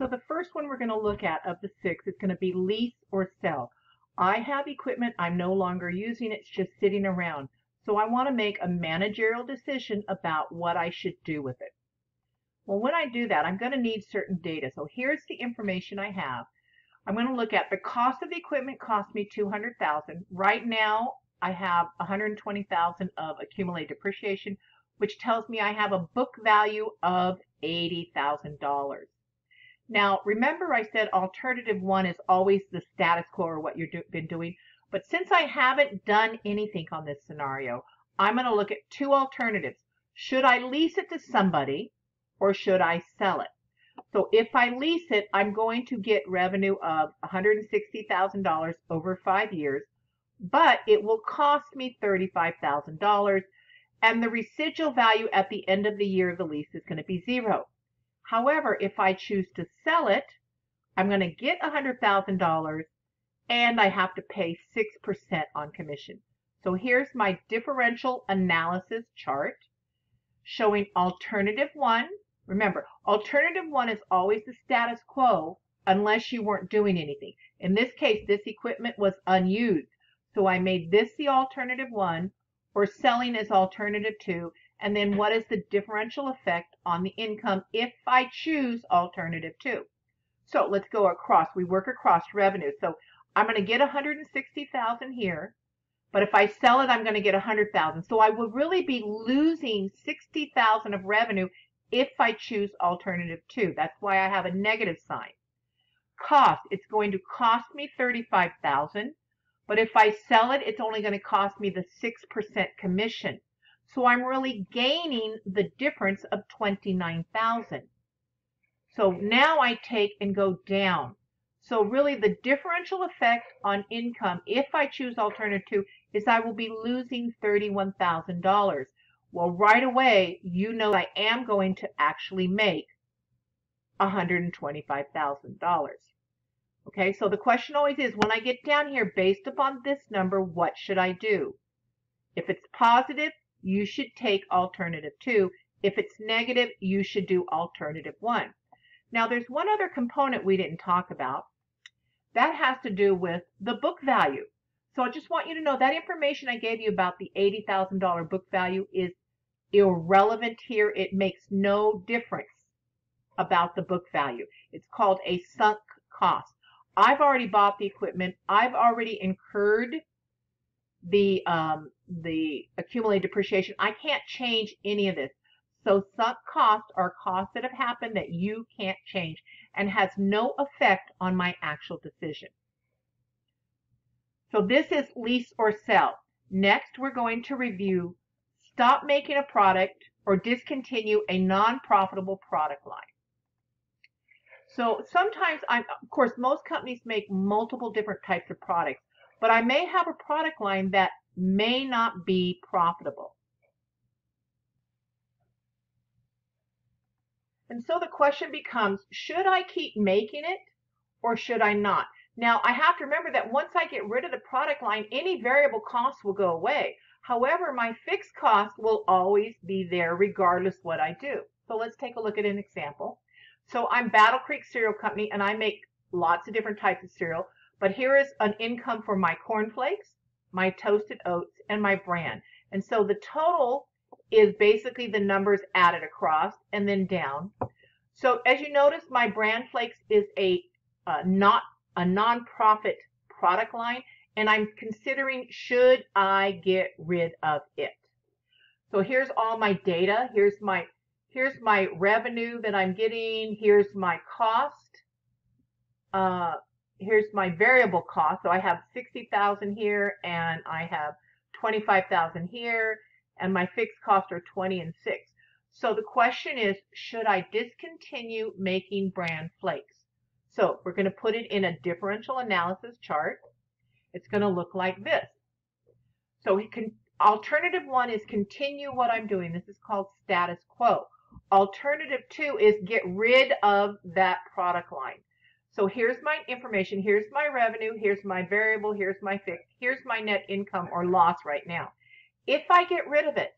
So the first one we're going to look at of the six is going to be lease or sell. I have equipment, I'm no longer using it, it's just sitting around. So I want to make a managerial decision about what I should do with it. Well, when I do that, I'm going to need certain data. So here's the information I have. I'm going to look at the cost of the equipment cost me 200,000. Right now, I have 120,000 of accumulated depreciation, which tells me I have a book value of $80,000. Now, remember I said alternative one is always the status quo or what you've do, been doing. But since I haven't done anything on this scenario, I'm going to look at two alternatives. Should I lease it to somebody or should I sell it? So if I lease it, I'm going to get revenue of $160,000 over five years, but it will cost me $35,000 and the residual value at the end of the year of the lease is going to be zero. However, if I choose to sell it, I'm going to get $100,000 and I have to pay 6% on commission. So here's my differential analysis chart showing alternative one. Remember, alternative one is always the status quo unless you weren't doing anything. In this case, this equipment was unused. So I made this the alternative one or selling as alternative two and then what is the differential effect on the income if I choose alternative two. So let's go across. We work across revenue. So I'm going to get 160,000 here, but if I sell it, I'm going to get 100,000. So I will really be losing 60,000 of revenue if I choose alternative two. That's why I have a negative sign. Cost, it's going to cost me 35,000, but if I sell it, it's only going to cost me the 6% commission. So I'm really gaining the difference of 29,000. So now I take and go down. So really the differential effect on income, if I choose alternative two, is I will be losing $31,000. Well, right away, you know I am going to actually make $125,000. Okay, so the question always is, when I get down here, based upon this number, what should I do? If it's positive, you should take alternative two. If it's negative, you should do alternative one. Now, there's one other component we didn't talk about. That has to do with the book value. So I just want you to know that information I gave you about the $80,000 book value is irrelevant here. It makes no difference about the book value. It's called a sunk cost. I've already bought the equipment. I've already incurred the um, the accumulated depreciation. I can't change any of this. So sunk costs are costs that have happened that you can't change and has no effect on my actual decision. So this is lease or sell. Next, we're going to review stop making a product or discontinue a non-profitable product line. So sometimes, I'm, of course, most companies make multiple different types of products, but I may have a product line that may not be profitable. And so the question becomes, should I keep making it or should I not? Now, I have to remember that once I get rid of the product line, any variable costs will go away. However, my fixed cost will always be there regardless what I do. So let's take a look at an example. So I'm Battle Creek Cereal Company and I make lots of different types of cereal. But here is an income for my cornflakes, my toasted oats, and my bran. And so the total is basically the numbers added across and then down. So as you notice, my bran flakes is a uh, not a non-profit product line, and I'm considering should I get rid of it. So here's all my data. Here's my here's my revenue that I'm getting. Here's my cost. Uh, here's my variable cost. So I have 60,000 here and I have 25,000 here and my fixed costs are 20 and 6. So the question is, should I discontinue making bran flakes? So we're going to put it in a differential analysis chart. It's going to look like this. So can, alternative one is continue what I'm doing. This is called status quo. Alternative two is get rid of that product line. So here's my information. Here's my revenue. Here's my variable. Here's my fixed. Here's my net income or loss right now. If I get rid of it,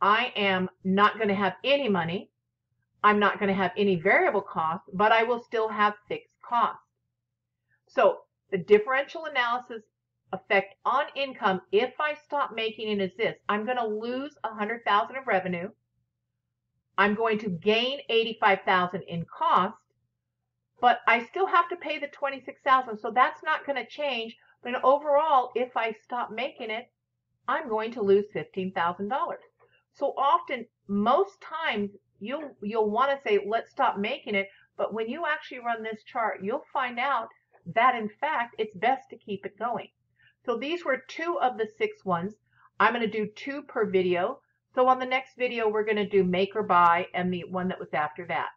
I am not going to have any money. I'm not going to have any variable costs, but I will still have fixed costs. So the differential analysis effect on income if I stop making it is this. I'm going to lose 100,000 of revenue. I'm going to gain 85,000 in cost, but I still have to pay the 26,000. So that's not going to change. But overall, if I stop making it, I'm going to lose $15,000. So often, most times, you'll you'll want to say, let's stop making it. But when you actually run this chart, you'll find out that in fact, it's best to keep it going. So these were two of the six ones. I'm going to do two per video. So on the next video, we're going to do make or buy and the one that was after that.